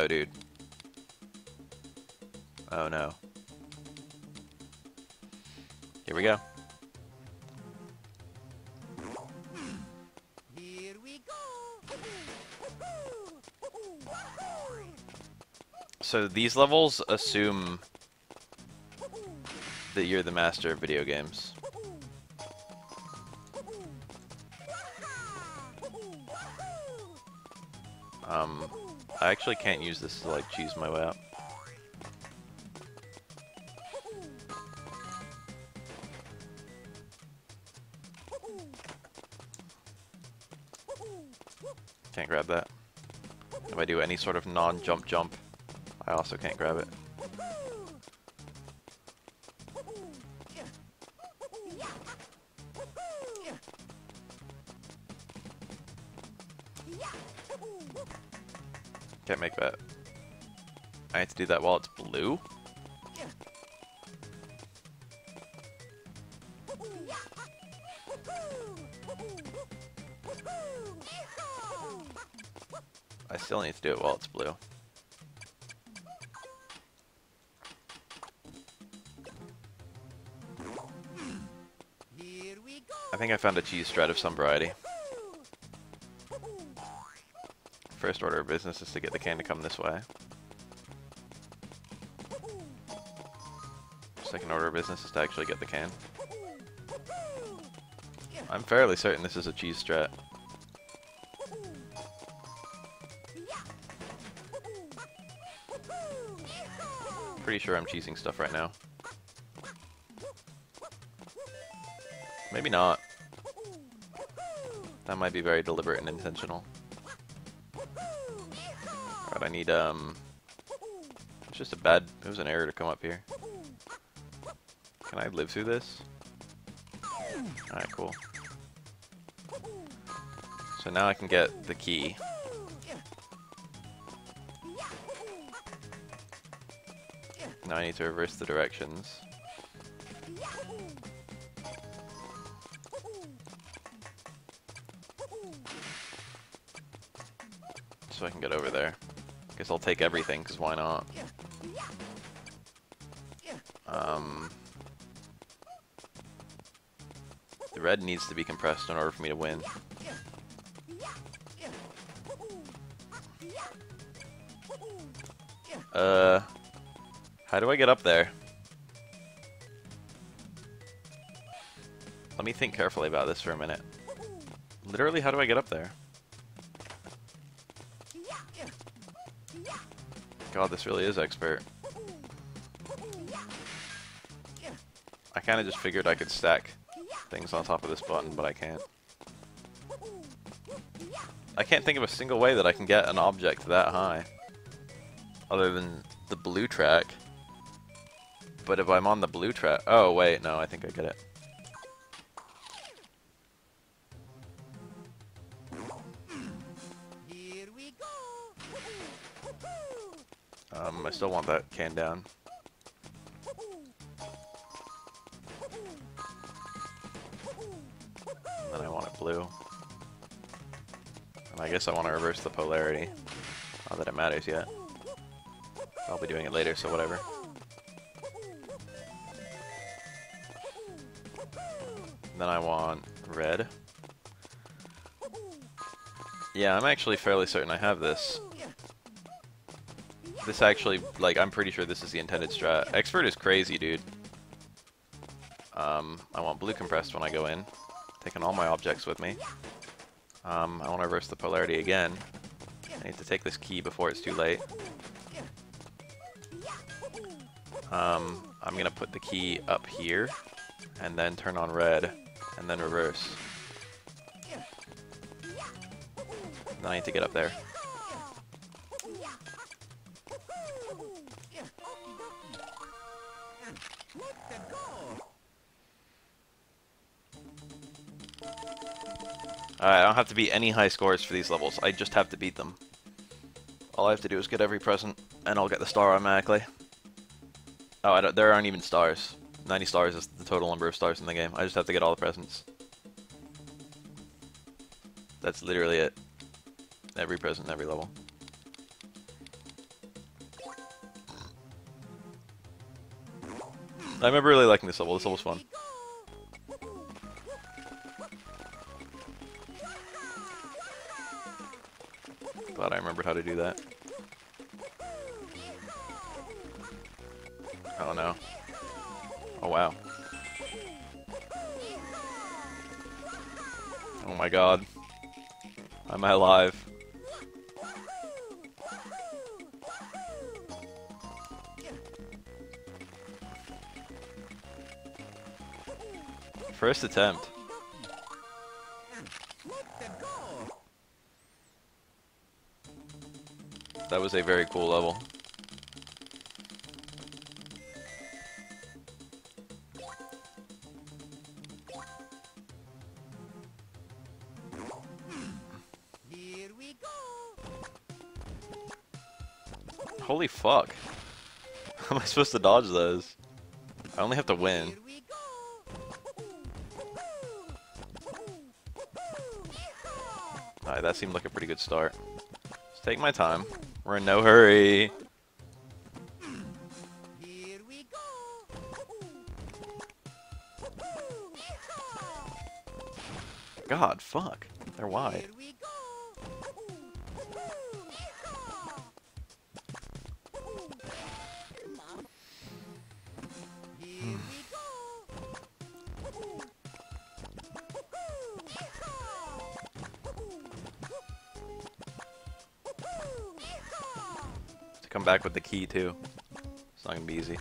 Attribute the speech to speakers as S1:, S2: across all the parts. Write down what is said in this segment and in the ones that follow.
S1: Oh, dude. Oh, no. Here we go.
S2: Here we go.
S1: So these levels assume that you're the master of video games. I actually can't use this to like cheese my way out. Can't grab that. If I do any sort of non-jump jump, I also can't grab it. That while it's blue? I still need to do it while it's blue. I think I found a cheese strat of some variety. First order of business is to get the can to come this way. Second order of business is to actually get the can. I'm fairly certain this is a cheese strat. Pretty sure I'm cheesing stuff right now. Maybe not. That might be very deliberate and intentional. Alright, I need, um... It's just a bad... It was an error to come up here. Can I live through this? Alright, cool. So now I can get the key. Now I need to reverse the directions. So I can get over there. Guess I'll take everything, because why not? Um, red needs to be compressed in order for me to win. Uh, how do I get up there? Let me think carefully about this for a minute. Literally, how do I get up there? God, this really is expert. I kind of just figured I could stack things on top of this button, but I can't. I can't think of a single way that I can get an object that high. Other than the blue track. But if I'm on the blue track... Oh, wait, no, I think I get it. Um, I still want that can down. Blue. And I guess I want to reverse the polarity. Not that it matters yet. I'll be doing it later, so whatever. Then I want red. Yeah, I'm actually fairly certain I have this. This actually, like, I'm pretty sure this is the intended strat. Expert is crazy, dude. Um, I want blue compressed when I go in. Taking all my objects with me. Um, I want to reverse the polarity again. I need to take this key before it's too late. Um, I'm gonna put the key up here, and then turn on red, and then reverse. Then I need to get up there. have to be any high scores for these levels. I just have to beat them. All I have to do is get every present, and I'll get the star automatically. Oh, there aren't even stars. 90 stars is the total number of stars in the game. I just have to get all the presents. That's literally it. Every present in every level. I remember really liking this level. This was fun. Remembered how to do that. Oh no. Oh wow. Oh my god. Am I alive? First attempt. That was a very cool level. Holy fuck. How am I supposed to dodge those? I only have to win. Alright, that seemed like a pretty good start. Take my time. We're in no hurry. God, fuck. They're wide. To come back with the key, too. It's not gonna be easy.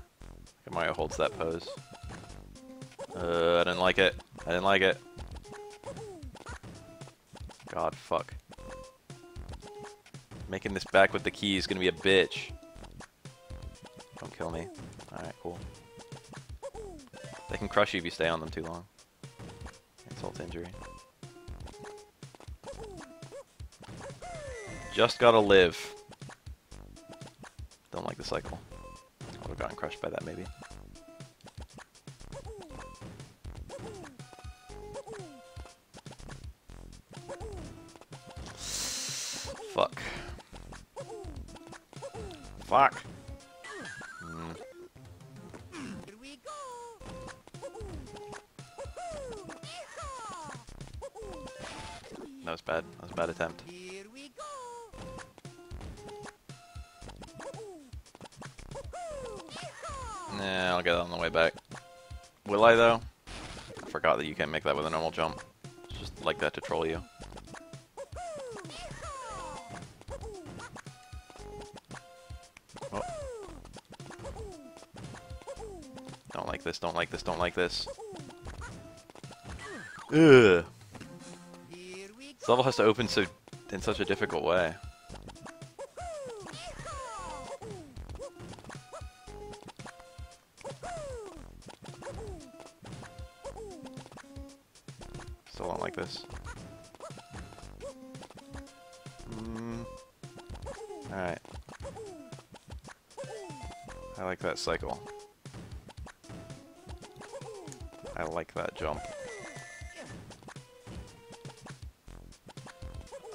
S1: Mario holds that pose. Uh, I didn't like it. I didn't like it. God, fuck. Making this back with the key is gonna be a bitch. Don't kill me. Alright, cool. They can crush you if you stay on them too long. Insult injury. Just gotta live. The cycle. I would have gotten crushed by that maybe. This, don't like this, don't like this. Ugh. This level has to open so in such a difficult way. Still don't like this. Mm. Alright. I like that cycle. I like that jump.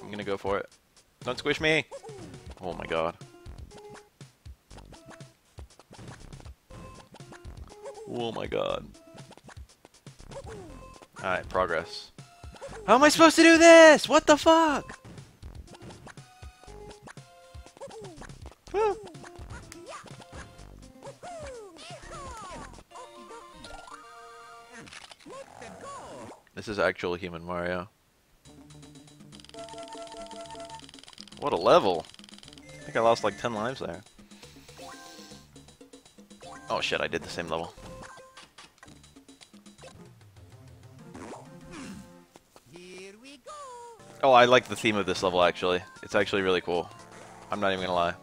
S1: I'm gonna go for it. Don't squish me! Oh my god. Oh my god. Alright, progress. How am I supposed to do this? What the fuck? Is actual human Mario. What a level! I think I lost like 10 lives there. Oh shit, I did the same level. Oh, I like the theme of this level actually. It's actually really cool. I'm not even gonna lie.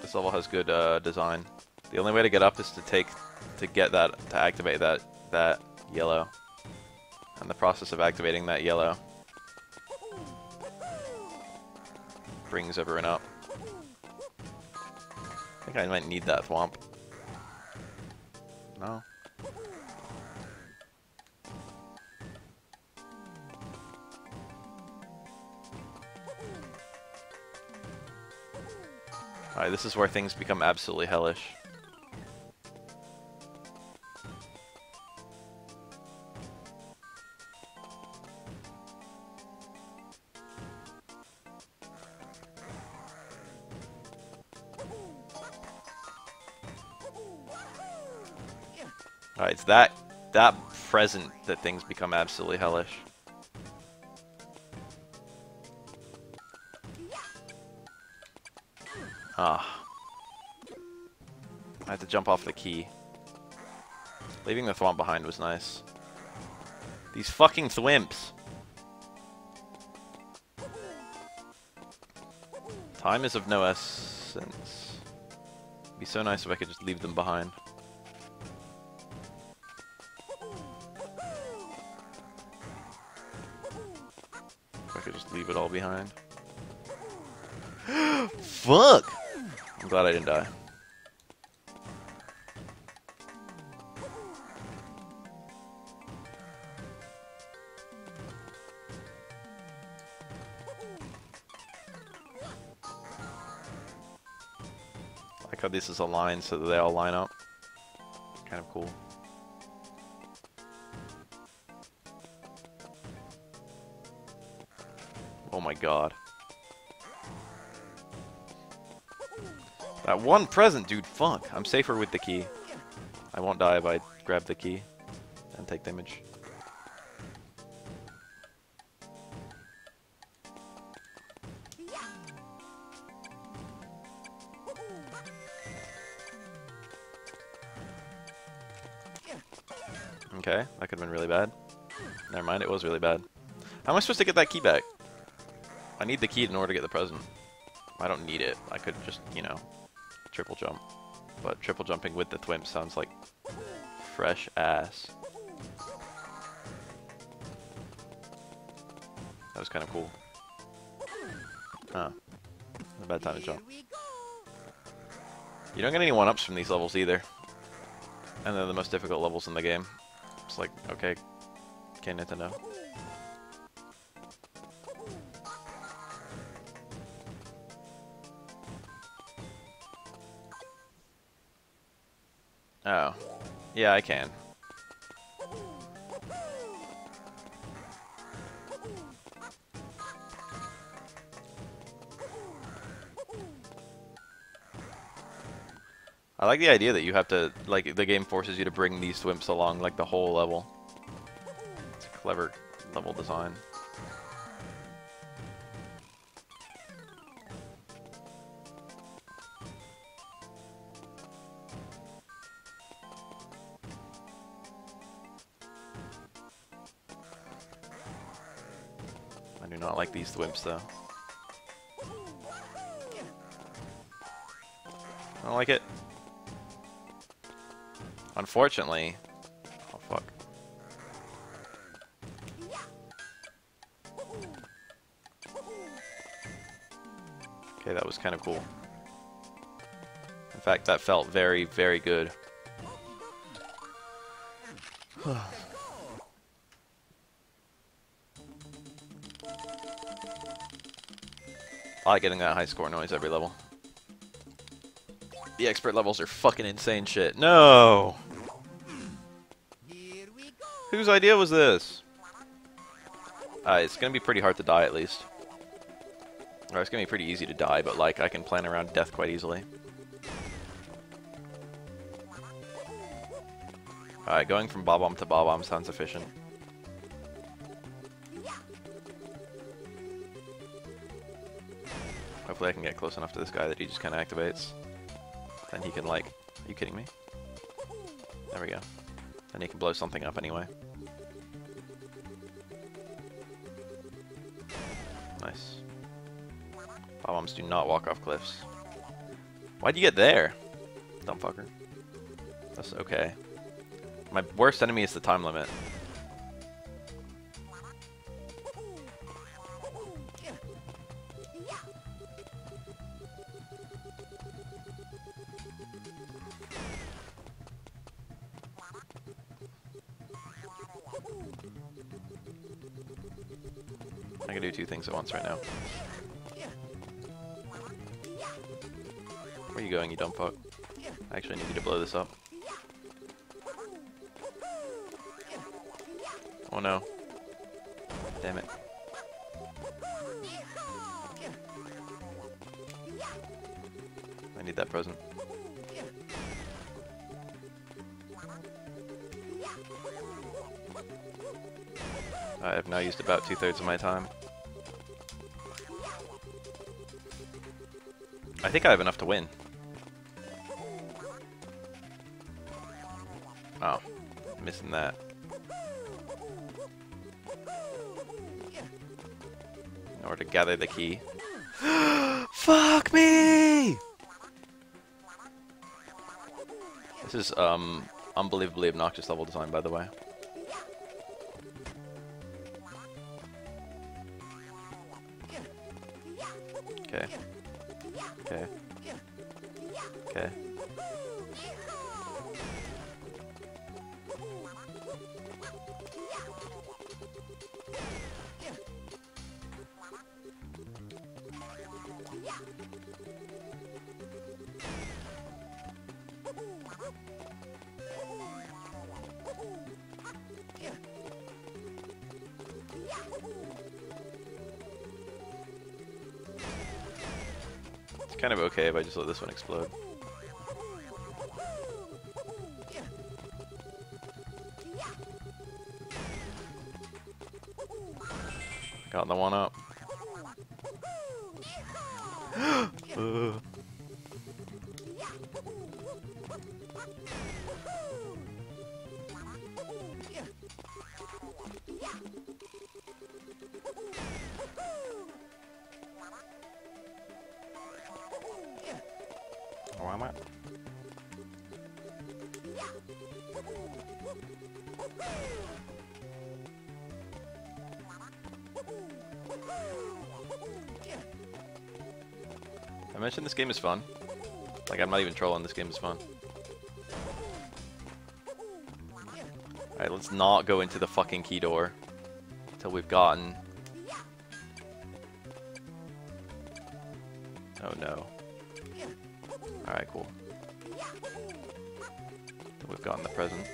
S1: This level has good uh, design. The only way to get up is to take, to get that, to activate that, that yellow. And the process of activating that yellow brings everyone up. I think I might need that thwomp. No? Alright, this is where things become absolutely hellish. That that present that things become absolutely hellish. Ah. I had to jump off the key. Leaving the thwomp behind was nice. These fucking thwimps. Time is of no essence. It'd be so nice if I could just leave them behind. All behind. Fuck! I'm glad I didn't die. I like how this is a line so that they all line up. Kind of cool. God. That one present, dude, fuck. I'm safer with the key. I won't die if I grab the key and take damage. Okay, that could have been really bad. Never mind, it was really bad. How am I supposed to get that key back? I need the key in order to get the present. I don't need it. I could just, you know, triple jump. But triple jumping with the thwimp sounds like fresh ass. That was kind of cool. Huh. A bad time to jump. You don't get any one-ups from these levels either. And they're the most difficult levels in the game. It's like, okay, okay Nintendo. Yeah, I can. I like the idea that you have to, like, the game forces you to bring these thwimps along, like, the whole level. It's a clever level design. Like though. I don't like it. Unfortunately. Oh, fuck. Okay, that was kind of cool. In fact, that felt very, very good. I like getting that high score noise every level. The expert levels are fucking insane shit. No! Whose idea was this? Uh, it's gonna be pretty hard to die at least. Or it's gonna be pretty easy to die, but like I can plan around death quite easily. Alright, going from Bob-omb to Bob-omb sounds efficient. Hopefully I can get close enough to this guy that he just kinda activates. Then he can like... Are you kidding me? There we go. Then he can blow something up anyway. Nice. Bob-ombs do not walk off cliffs. Why'd you get there? Dumb fucker. That's okay. My worst enemy is the time limit. Once right now. Where are you going, you dumb fuck? I actually need you to blow this up. Oh no. Damn it. I need that present. I have now used about two-thirds of my time. I think I have enough to win. Oh, missing that. In order to gather the key. Fuck me! This is um unbelievably obnoxious level design, by the way. Okay. Got the one up. Ugh. Where am I? I mentioned this game is fun. Like, I'm not even trolling, this game is fun. Alright, let's not go into the fucking key door. Until we've gotten... Oh no. Alright, cool. We've gotten the present.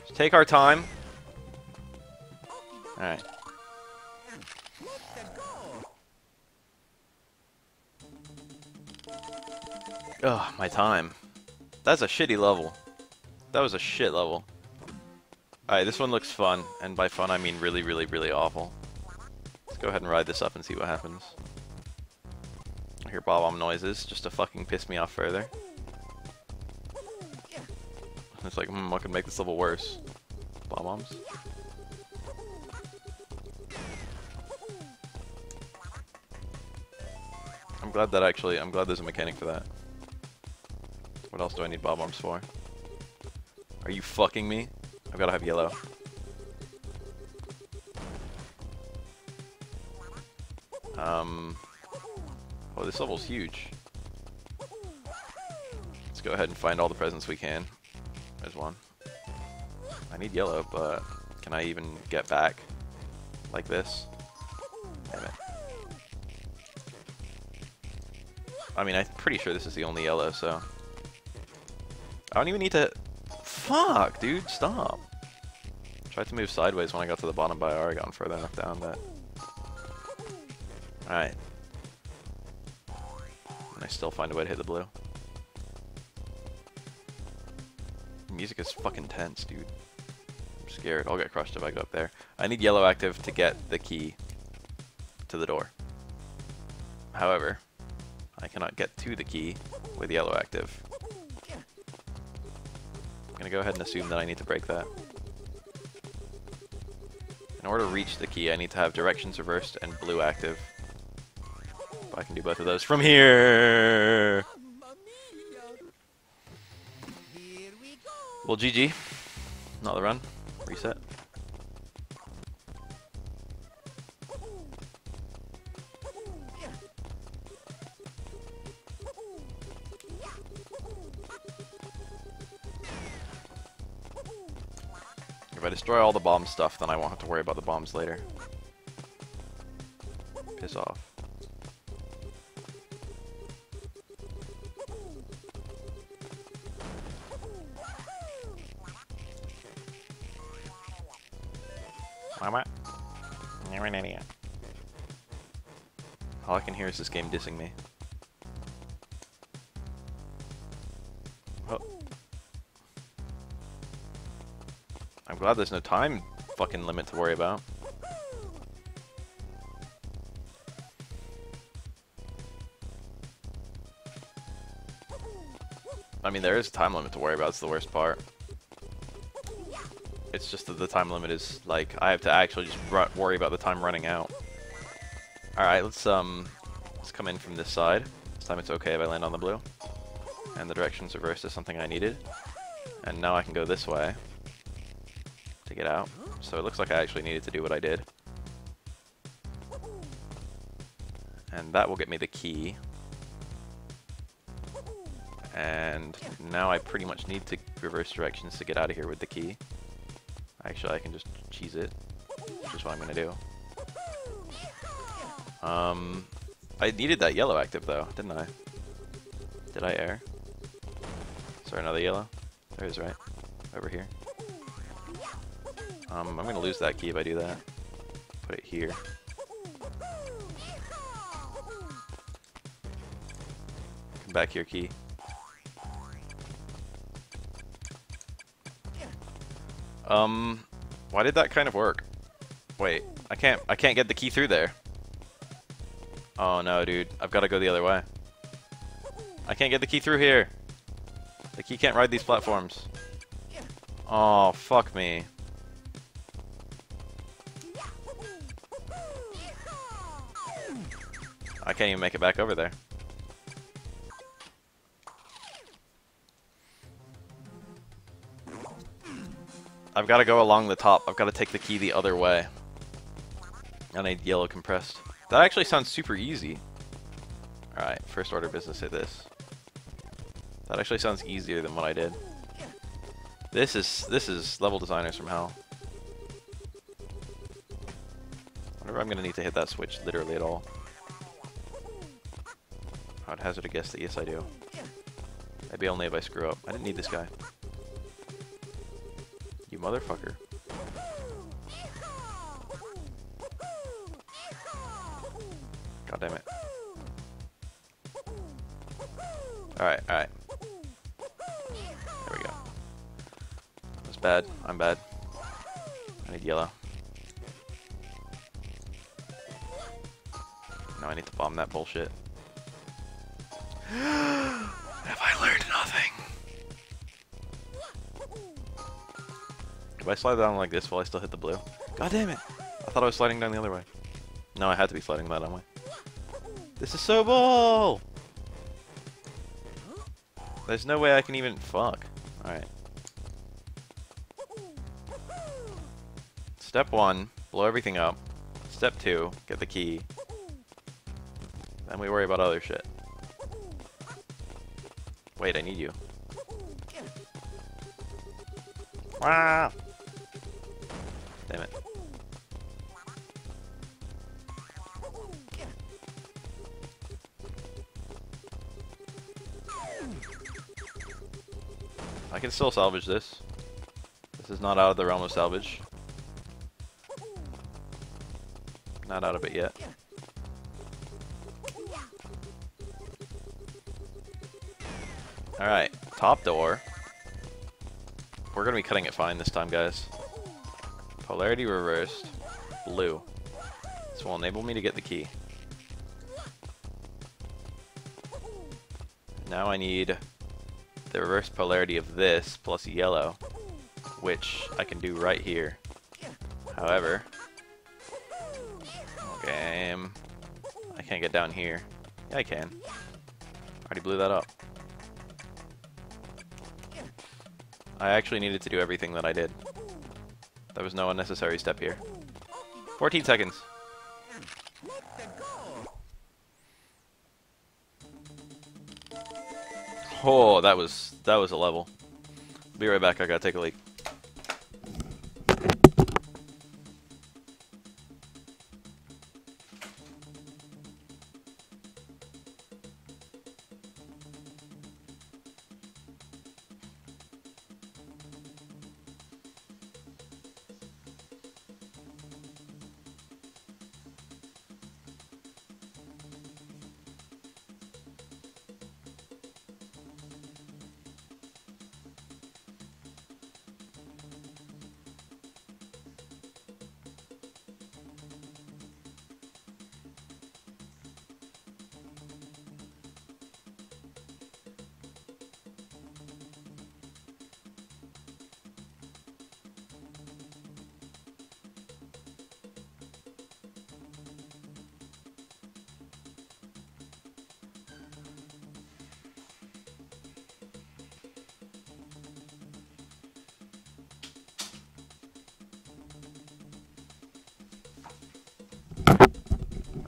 S1: Just take our time. Alright. Ugh, my time. That's a shitty level. That was a shit level. Alright, this one looks fun, and by fun I mean really, really, really awful. Let's go ahead and ride this up and see what happens. I hear bomb noises, just to fucking piss me off further. It's like, hmm, what could make this level worse? Bob-ombs? I'm glad that actually, I'm glad there's a mechanic for that. What else do I need Bob-ombs for? Are you fucking me? I've gotta have yellow. Um. Oh, this level's huge. Let's go ahead and find all the presents we can. There's one. I need yellow, but can I even get back like this? Damn it. I mean, I'm pretty sure this is the only yellow, so... I don't even need to... Fuck, dude, stop. Tried to move sideways when I got to the bottom, already gone further enough down that... Alright. And I still find a way to hit the blue. The music is fucking tense, dude. I'm scared. I'll get crushed if I go up there. I need yellow active to get the key to the door. However, I cannot get to the key with yellow active. Gonna go ahead and assume that I need to break that. In order to reach the key, I need to have directions reversed and blue active. But I can do both of those from here! Well, GG. Not the run. Reset. Destroy all the bomb stuff, then I won't have to worry about the bombs later. Piss off. Mama? You're an idiot. All I can hear is this game dissing me. Glad there's no time fucking limit to worry about. I mean, there is a time limit to worry about, it's the worst part. It's just that the time limit is, like, I have to actually just worry about the time running out. Alright, let's, um, let's come in from this side. This time it's okay if I land on the blue. And the directions reversed is something I needed. And now I can go this way get out. So it looks like I actually needed to do what I did. And that will get me the key. And now I pretty much need to reverse directions to get out of here with the key. Actually, I can just cheese it, which is what I'm going to do. Um, I needed that yellow active though, didn't I? Did I err? Is there another yellow? There is, right? Over here. Um, I'm to lose that key if I do that. Put it here. Come back here, key. Um, why did that kind of work? Wait, I can't, I can't get the key through there. Oh no, dude. I've got to go the other way. I can't get the key through here. The key can't ride these platforms. Oh, fuck me. I can't even make it back over there. I've got to go along the top. I've got to take the key the other way. I need yellow compressed. That actually sounds super easy. Alright, first order business at this. That actually sounds easier than what I did. This is this is level designers from hell. I wonder if I'm gonna need to hit that switch literally at all. I would hazard a guess that yes I do. Maybe only if I screw up. I didn't need this guy You motherfucker. God damn it. Alright, alright. There we go. That's bad. I'm bad. I need yellow. Now I need to bomb that bullshit. Have I learned nothing? If I slide down like this while I still hit the blue? God damn it! I thought I was sliding down the other way. No, I had to be sliding that way. This is so bull! There's no way I can even... Fuck. Alright. Step one, blow everything up. Step two, get the key. Then we worry about other shit. Wait, I need you. Wow! Damn it. I can still salvage this. This is not out of the realm of salvage. Not out of it yet. Alright, top door. We're gonna be cutting it fine this time, guys. Polarity reversed. Blue. This will enable me to get the key. Now I need the reverse polarity of this plus yellow, which I can do right here. However, game, I can't get down here. Yeah, I can. Already blew that up. I actually needed to do everything that I did. There was no unnecessary step here. 14 seconds. Oh, that was that was a level. Be right back. I gotta take a leak.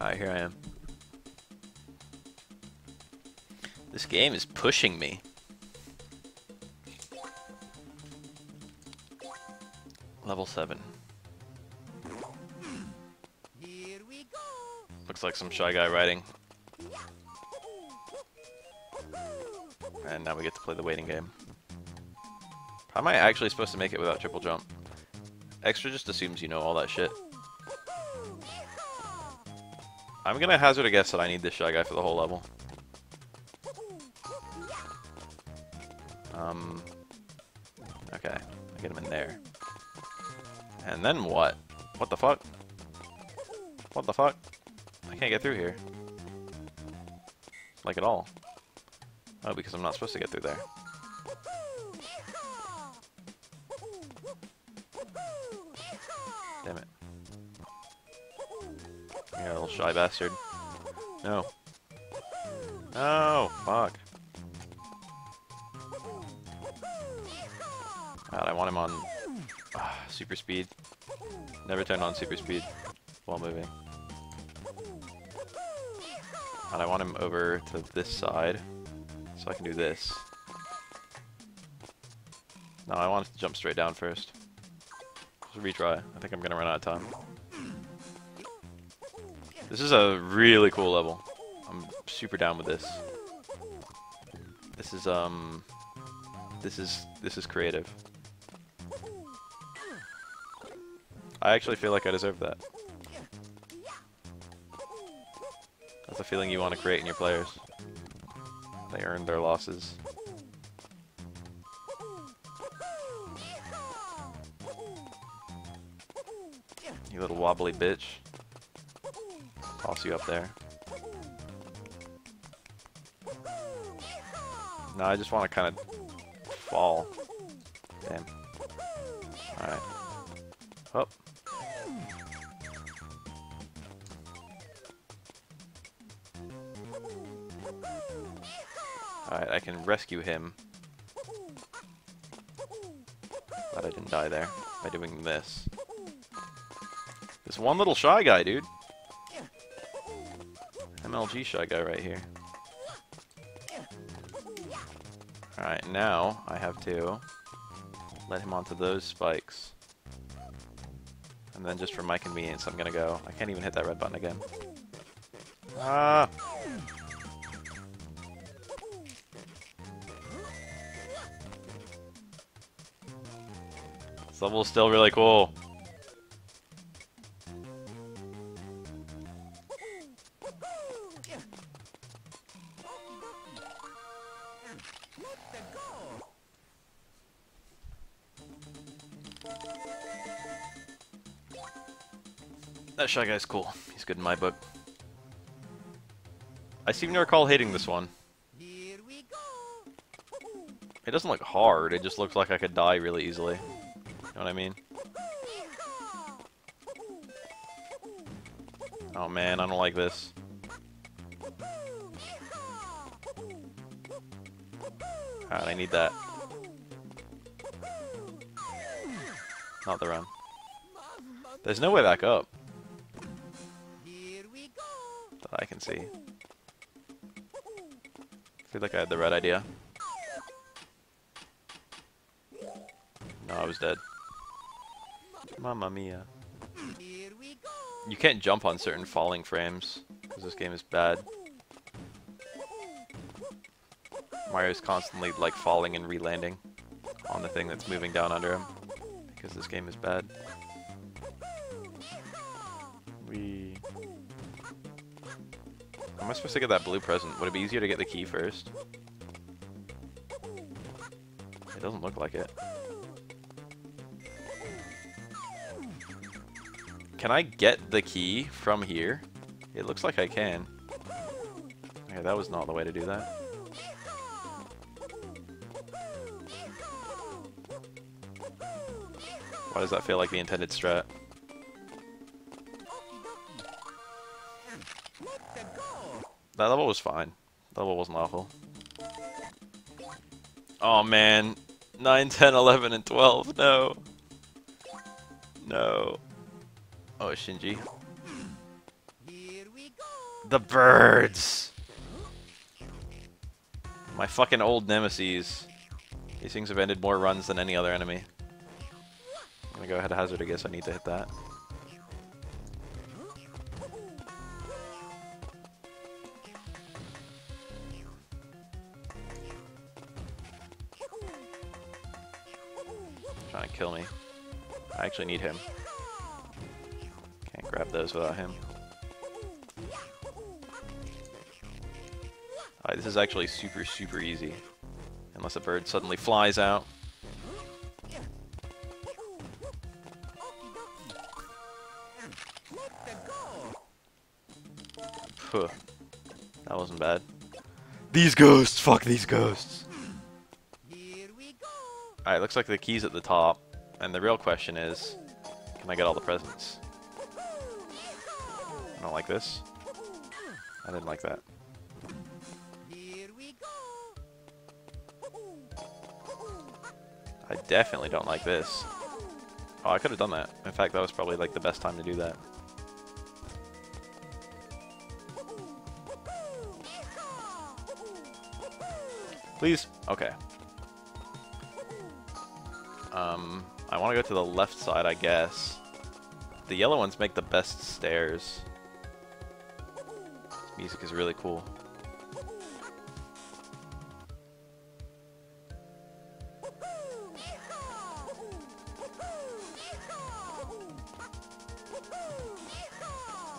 S1: Alright, here I am. This game is pushing me. Level 7.
S2: Here we go.
S1: Looks like some Shy Guy riding. And now we get to play the waiting game. How am I actually supposed to make it without triple jump? Extra just assumes you know all that shit. I'm gonna hazard a guess that I need this Shy Guy for the whole level. Um, okay, I get him in there. And then what? What the fuck? What the fuck? I can't get through here. Like at all. Oh, because I'm not supposed to get through there. Damn it. You little shy bastard. No. No! Fuck. God, I want him on ah, super speed. Never turn on super speed while moving. And I want him over to this side, so I can do this. No, I want to jump straight down first. Just retry. I think I'm gonna run out of time. This is a really cool level. I'm super down with this. This is um, this is this is creative. I actually feel like I deserve that. That's a feeling you want to create in your players. They earned their losses. You little wobbly bitch. You up there. No, I just want to kind of fall. Damn. Alright. Up. Alright, I can rescue him. But I didn't die there by doing this. This one little shy guy, dude. MLG shy guy right here. Alright, now I have to let him onto those spikes. And then just for my convenience, I'm gonna go. I can't even hit that red button again. Ah! This level is still really cool. Shy Guy's cool. He's good in my book. I seem to recall hating this one. It doesn't look hard, it just looks like I could die really easily. You know what I mean? Oh man, I don't like this. Ah, I need that. Not the run. There's no way back up
S2: go.
S1: that I see. feel like I had the right idea. No, I was dead. Mamma mia. You can't jump on certain falling frames, because this game is bad. Mario's constantly, like, falling and re-landing on the thing that's moving down under him, because this game is bad. We. Am I supposed to get that blue present? Would it be easier to get the key first? It doesn't look like it. Can I get the key from here? It looks like I can. Okay, that was not the way to do that. Why does that feel like the intended strat? That level was fine. That level wasn't awful. Oh man. 9, 10, 11, and 12. No. No. Oh, Shinji. The birds! My fucking old nemesis. These things have ended more runs than any other enemy. I'm gonna go ahead hazard, I guess I need to hit that. Actually need him. Can't grab those without him. This is actually super, super easy. Unless a bird suddenly flies out. Phew. That wasn't bad. These ghosts! Fuck these ghosts! Alright, looks like the key's at the top. And the real question is, can I get all the presents? I don't like this. I didn't like that. I definitely don't like this. Oh, I could have done that. In fact, that was probably like the best time to do that. Please? Okay. Um, I want to go to the left side, I guess. The yellow ones make the best stairs. Music is really cool.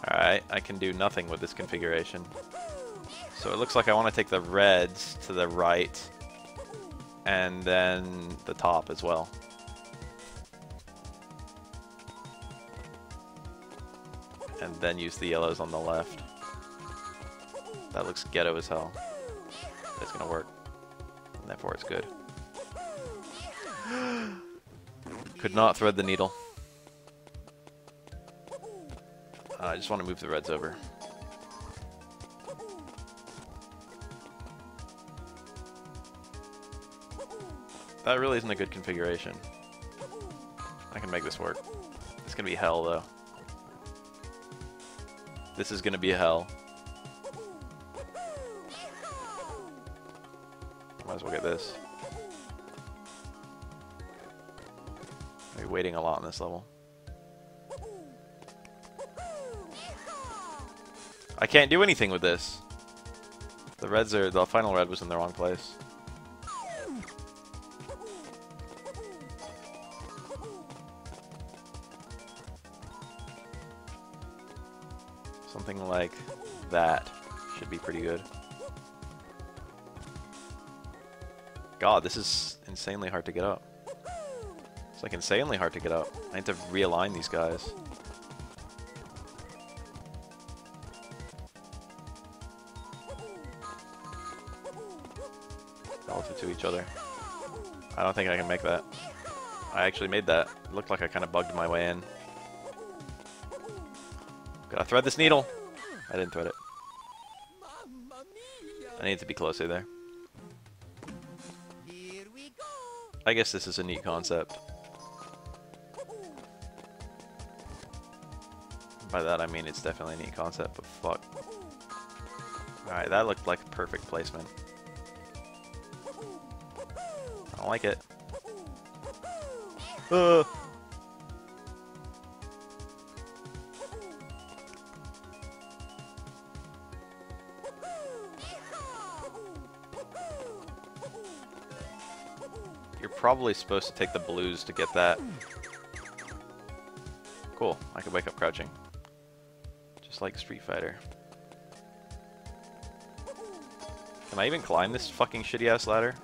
S1: Alright, I can do nothing with this configuration. So it looks like I want to take the reds to the right, and then the top as well. Then use the yellows on the left. That looks ghetto as hell. It's gonna work. And therefore it's good. Could not thread the needle. Uh, I just want to move the reds over. That really isn't a good configuration. I can make this work. It's gonna be hell, though. This is gonna be hell. Might as well get this. I'll waiting a lot on this level. I can't do anything with this. The reds are, the final red was in the wrong place. Like that should be pretty good. God, this is insanely hard to get up. It's like insanely hard to get up. I need to realign these guys. Relative to each other. I don't think I can make that. I actually made that. It looked like I kind of bugged my way in. Gotta thread this needle. I didn't thread it. I need to be closer there. I guess this is a neat concept. By that I mean it's definitely a neat concept, but fuck. Alright, that looked like perfect placement. I don't like it. Uh. Probably supposed to take the blues to get that. Cool, I can wake up crouching. Just like Street Fighter. Can I even climb this fucking shitty ass ladder?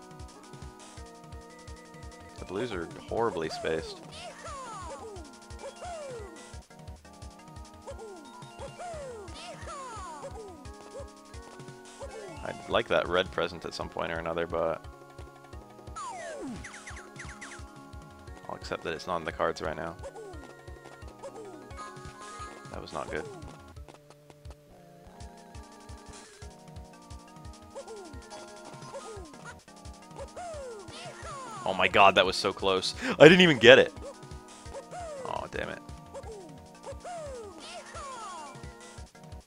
S1: The blues are horribly spaced. I'd like that red present at some point or another, but I'll that it's not in the cards right now. That was not good. Oh my god, that was so close. I didn't even get it. Oh, damn it.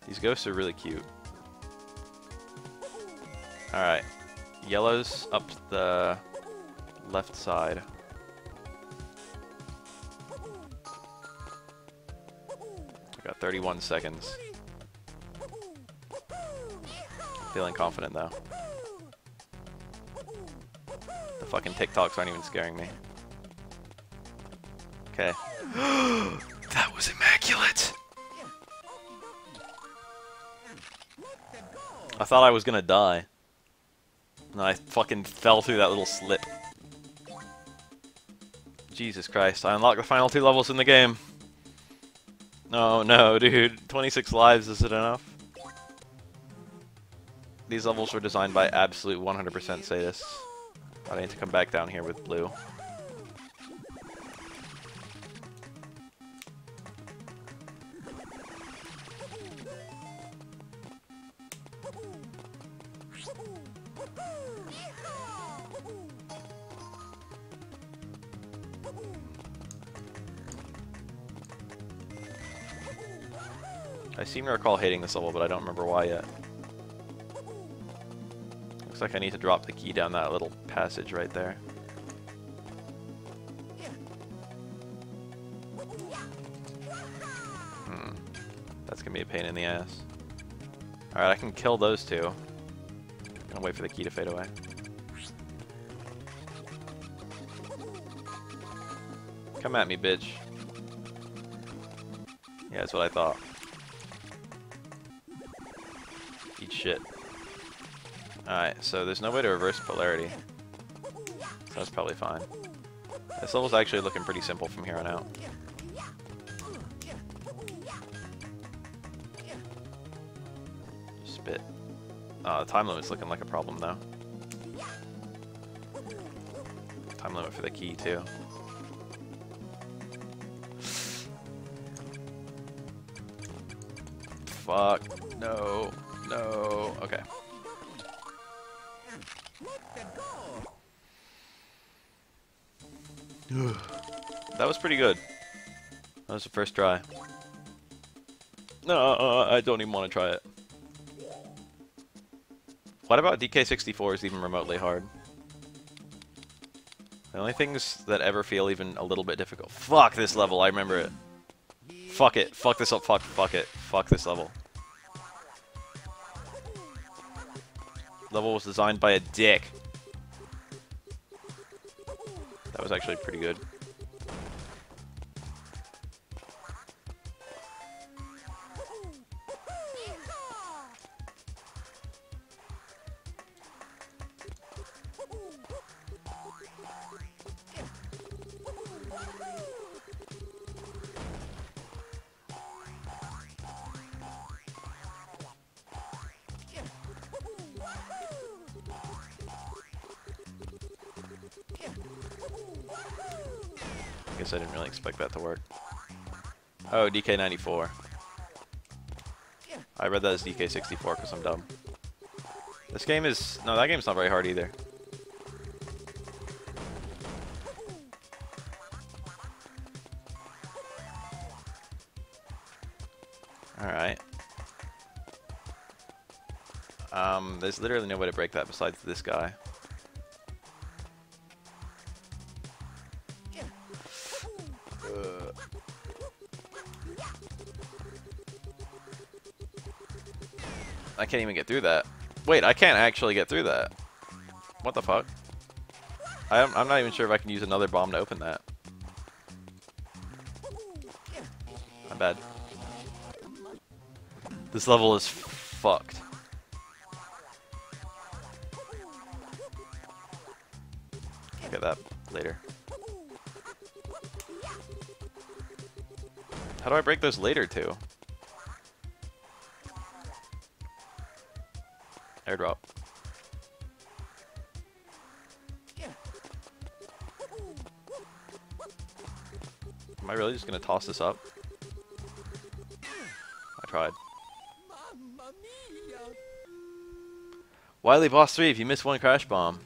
S1: These ghosts are really cute. Alright. Yellow's up the left side. 31 seconds. Feeling confident though. The fucking TikToks aren't even scaring me. Okay. that was immaculate! I thought I was gonna die. And I fucking fell through that little slip. Jesus Christ, I unlocked the final two levels in the game. Oh no, dude. 26 lives, is it enough? These levels were designed by absolute 100% sadists. I need to come back down here with blue. Seem to recall hating this level, but I don't remember why yet. Looks like I need to drop the key down that little passage right there. Hmm. That's gonna be a pain in the ass. Alright, I can kill those two. Gonna wait for the key to fade away. Come at me, bitch. Yeah, that's what I thought. Shit. Alright, so there's no way to reverse polarity. So that's probably fine. This level's actually looking pretty simple from here on out. Spit. Uh, the time limit's looking like a problem though. Time limit for the key too. Fuck. Pretty good. That was the first try. No, uh, I don't even want to try it. What about DK64 is even remotely hard? The only things that ever feel even a little bit difficult. Fuck this level, I remember it. Fuck it. Fuck this up. Fuck. Fuck it. Fuck this level. Level was designed by a dick. That was actually pretty good. Expect that to work. Oh, DK94. I read that as DK64 because I'm dumb. This game is... No, that game's not very hard either. Alright. Um, there's literally no way to break that besides this guy. Can't even get through that. Wait, I can't actually get through that. What the fuck? I'm, I'm not even sure if I can use another bomb to open that. I'm bad. This level is fucked. Look at that later. How do I break those later too? Airdrop. Am I really just gonna toss this up? I tried. Wily Boss 3, if you miss one crash bomb.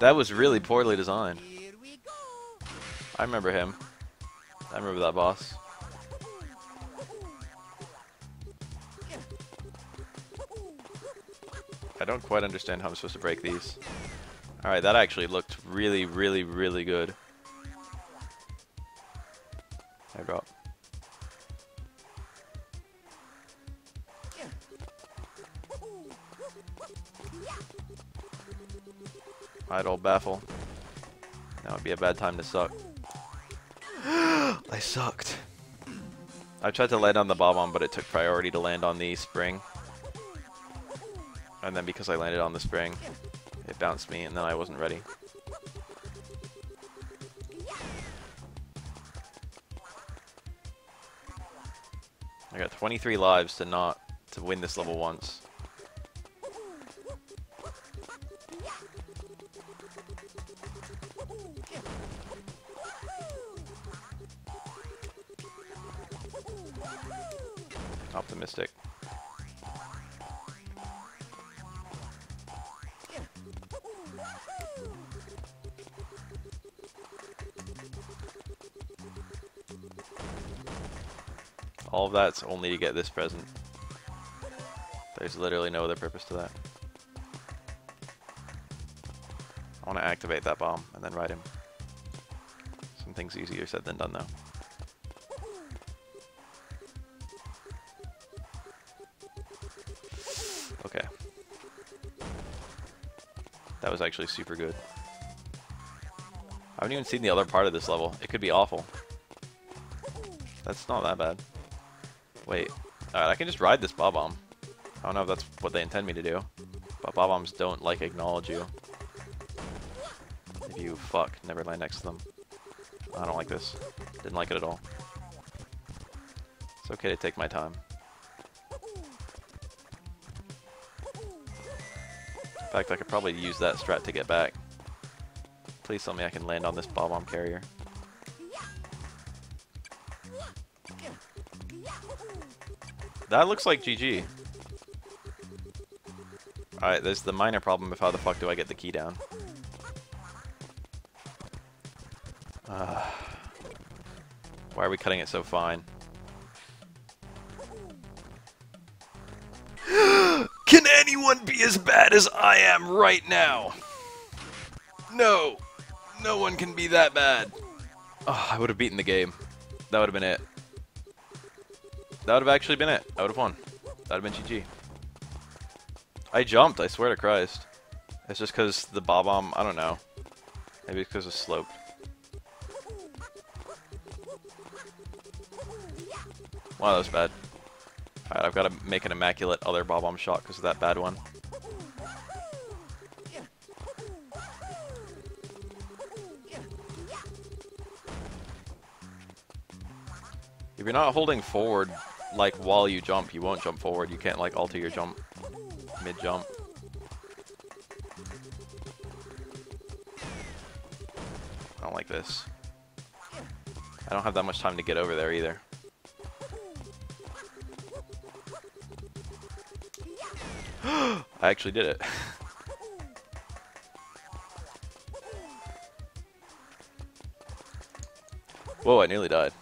S1: That was really poorly designed. I remember him. I remember that boss. I don't quite understand how I'm supposed to break these. Alright, that actually looked really, really, really good. I drop. Idle baffle. That would be a bad time to suck. I sucked. I tried to land on the bob-omb, but it took priority to land on the spring. And then because I landed on the spring, it bounced me, and then I wasn't ready. I got 23 lives to not to win this level once. Optimistic. That's only to get this present. There's literally no other purpose to that. I want to activate that bomb and then ride him. Something's easier said than done though. Okay. That was actually super good. I haven't even seen the other part of this level. It could be awful. That's not that bad. Wait. Alright, I can just ride this Bob-omb. I don't know if that's what they intend me to do. But Bob-ombs don't, like, acknowledge you. If you fuck, never land next to them. I don't like this. Didn't like it at all. It's okay to take my time. In fact, I could probably use that strat to get back. Please tell me I can land on this Bob-omb carrier. That looks like GG. Alright, there's the minor problem of how the fuck do I get the key down. Uh, why are we cutting it so fine? Can anyone be as bad as I am right now? No. No one can be that bad. Oh, I would have beaten the game. That would have been it. That would have actually been it. I would have won. That would have been GG. I jumped, I swear to Christ. It's just because the bob-omb, I don't know. Maybe it's because it's sloped. Wow, that was bad. Alright, I've got to make an immaculate other bob-omb shot because of that bad one. If you're not holding forward, like, while you jump, you won't jump forward. You can't, like, alter your jump mid-jump. I don't like this. I don't have that much time to get over there either. I actually did it. Whoa, I nearly died.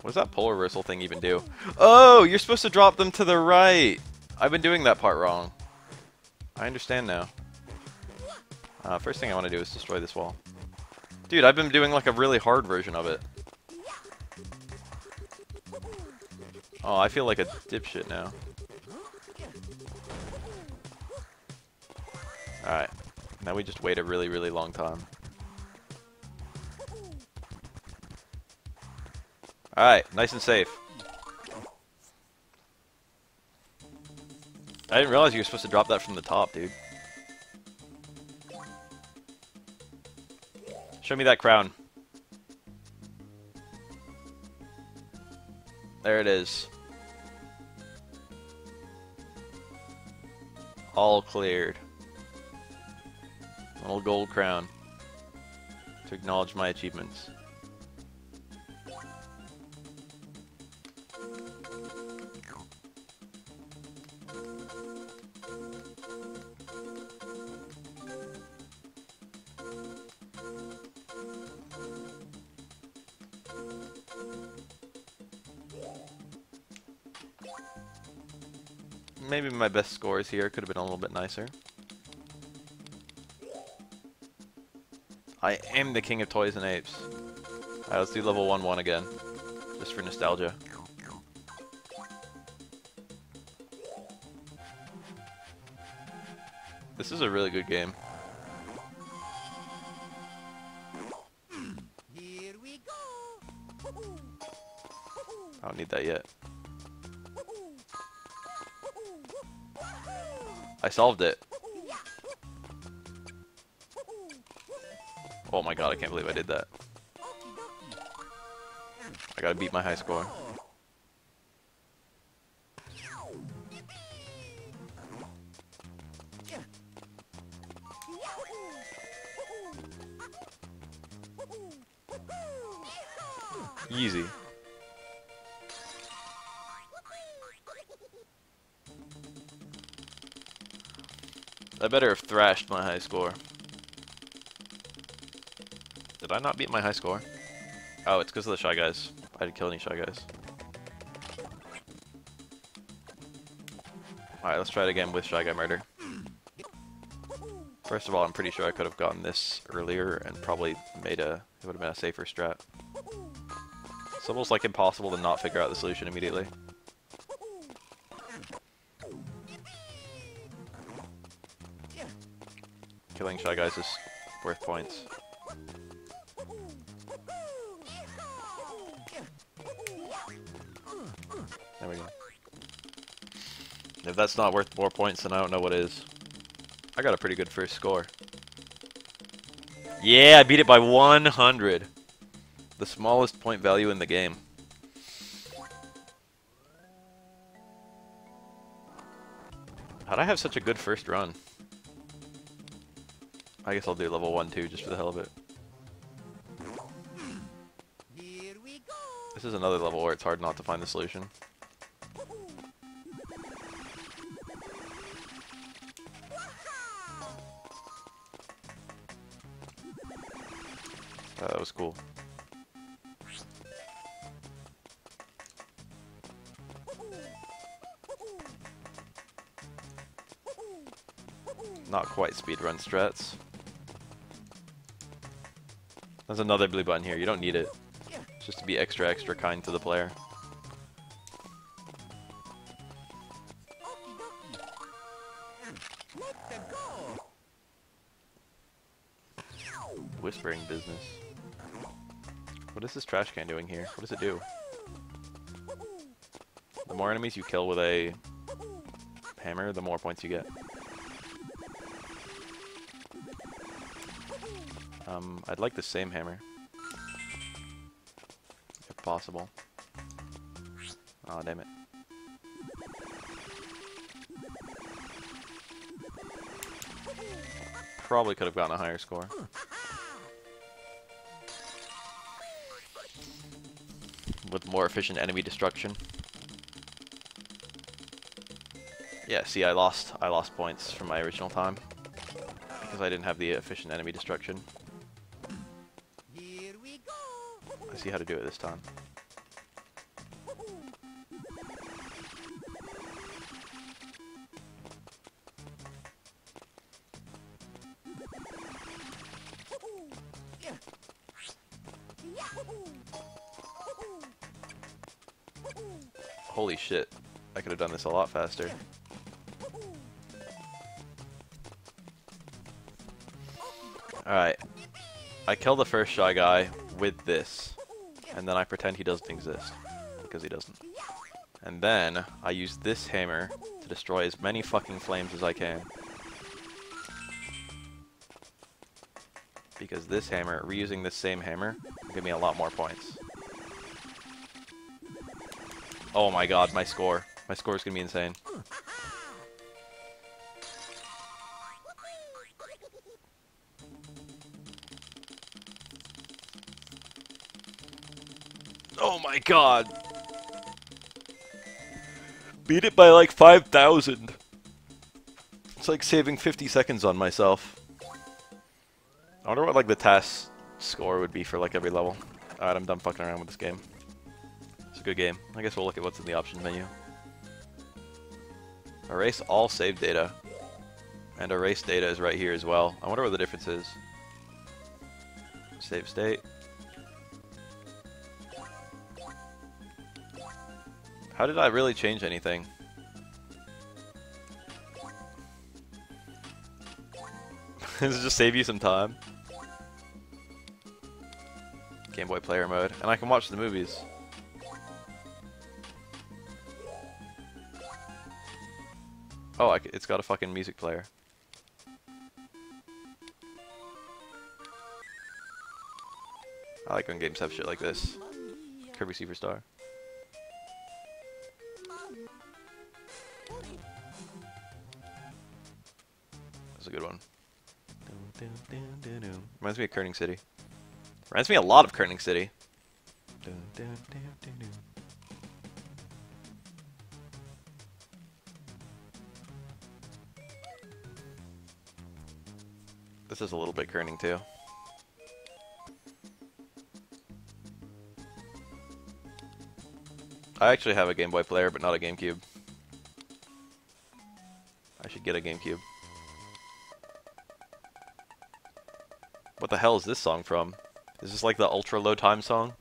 S1: What does that polar reversal thing even do? Oh, you're supposed to drop them to the right! I've been doing that part wrong. I understand now. Uh, first thing I want to do is destroy this wall. Dude, I've been doing like a really hard version of it. Oh, I feel like a dipshit now. Alright. Now we just wait a really, really long time. Alright, nice and safe. I didn't realize you were supposed to drop that from the top, dude. Show me that crown. There it is. All cleared. Little gold crown. To acknowledge my achievements. Best scores here could have been a little bit nicer. I am the king of toys and apes. Alright, let's do level 1-1 again. Just for nostalgia. This is a really good game.
S2: Hmm, here we go. Woohoo. Woohoo.
S1: I don't need that yet. I solved it. Oh my god, I can't believe I did that. I gotta beat my high score. Easy. I better have thrashed my high score. Did I not beat my high score? Oh, it's because of the Shy Guys. I didn't kill any Shy Guys. Alright, let's try it again with Shy Guy Murder. First of all, I'm pretty sure I could have gotten this earlier and probably made a... It would have been a safer strat. It's almost like impossible to not figure out the solution immediately. Killing Shy Guys is worth points. There we go. If that's not worth more points, then I don't know what is. I got a pretty good first score. Yeah, I beat it by 100. The smallest point value in the game. How'd I have such a good first run? I guess I'll do level 1 too, just for the hell of it. This is another level where it's hard not to find the solution. Uh, that was cool. Not quite speedrun strats. There's another blue button here. You don't need it. It's just to be extra, extra kind to the player. Whispering business. What is this trash can doing here? What does it do? The more enemies you kill with a hammer, the more points you get. Um, I'd like the same hammer. If possible. Oh, damn it. Probably could have gotten a higher score. With more efficient enemy destruction. Yeah, see, I lost I lost points from my original time because I didn't have the efficient enemy destruction. See how to do it this time. Holy shit. I could have done this a lot faster. Alright. I kill the first Shy Guy with this. And then I pretend he doesn't exist. Because he doesn't. And then I use this hammer to destroy as many fucking flames as I can. Because this hammer, reusing this same hammer, will give me a lot more points. Oh my god, my score. My score is gonna be insane. God! Beat it by like 5,000! It's like saving 50 seconds on myself. I wonder what like the task score would be for like every level. Alright, I'm done fucking around with this game. It's a good game. I guess we'll look at what's in the options menu. Erase all save data. And erase data is right here as well. I wonder what the difference is. Save state. How did I really change anything? Does it just save you some time? Game Boy player mode. And I can watch the movies. Oh, it's got a fucking music player. I like when games have shit like this. Kirby Superstar. A good one. Reminds me of Kerning City. Reminds me a lot of Kerning City. This is a little bit kerning too. I actually have a Game Boy player, but not a GameCube. I should get a GameCube. The hell is this song from? Is this like the ultra low time song?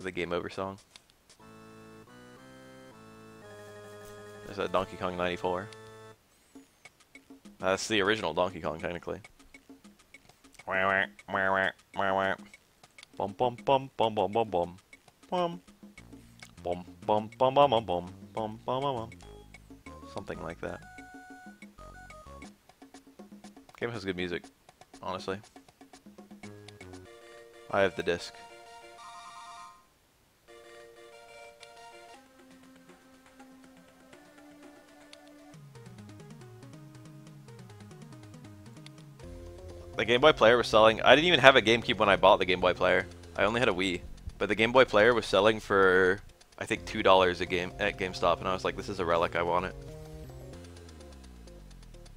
S1: The Game Over song? Is that Donkey Kong 94? That's the original Donkey Kong, technically. Bum bum bum bum bum bum bum. Bum. Bum bum bum bum bum bum bum bum bum. Something like that. Game has good music, honestly. I have the disc. The Game Boy Player was selling. I didn't even have a GameCube when I bought the Game Boy Player. I only had a Wii. But the Game Boy Player was selling for, I think, two dollars a game at GameStop, and I was like, "This is a relic. I want it."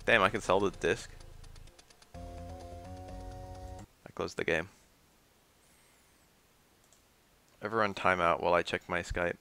S1: Damn, I can sell the disc. I closed the game. Everyone, timeout while I check my Skype.